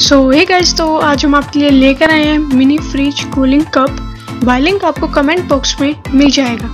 सो hey guys तो आज हम आपके लिए लेकर आए हैं mini fridge cooling cup buy link आपको कमेंट बॉक्स में मिल जाएगा।